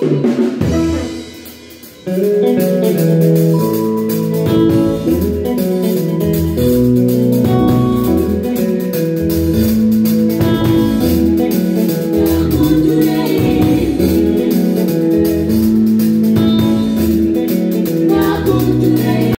Música